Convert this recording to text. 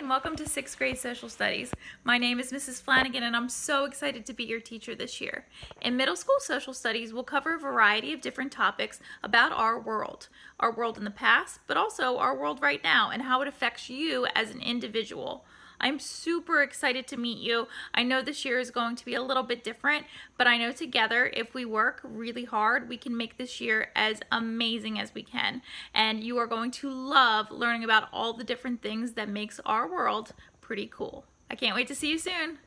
and welcome to sixth grade social studies. My name is Mrs. Flanagan and I'm so excited to be your teacher this year. In middle school social studies, we'll cover a variety of different topics about our world, our world in the past, but also our world right now and how it affects you as an individual. I'm super excited to meet you. I know this year is going to be a little bit different, but I know together, if we work really hard, we can make this year as amazing as we can. And you are going to love learning about all the different things that makes our world pretty cool. I can't wait to see you soon.